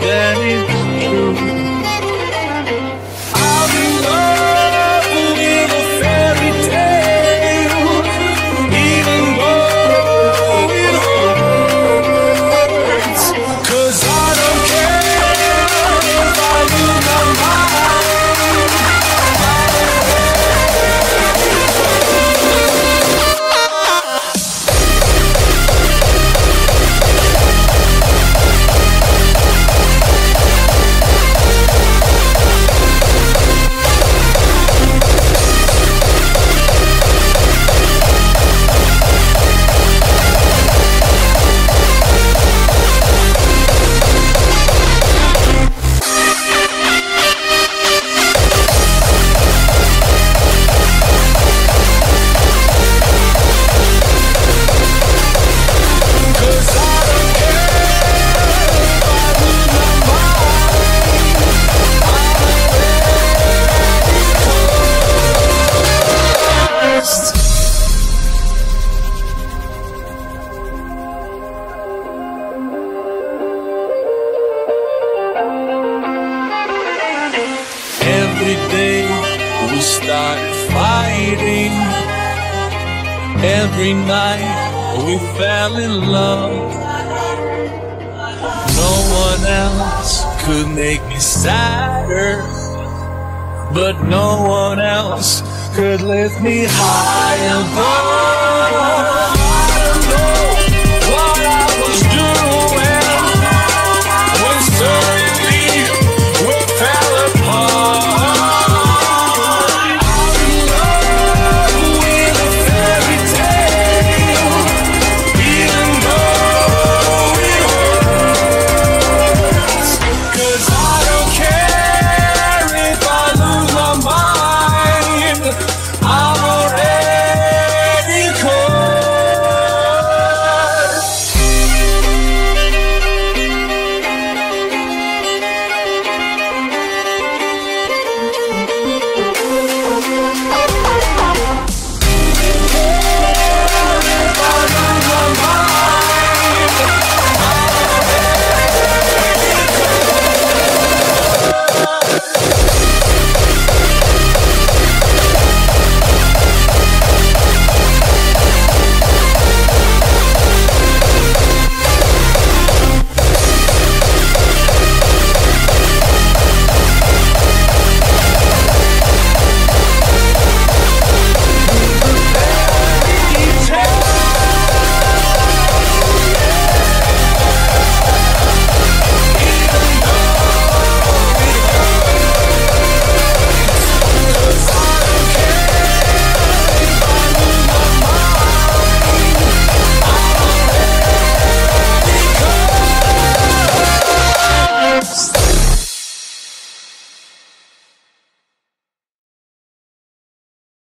that it's true. Every night we fell in love. No one else could make me sadder, but no one else could lift me high above.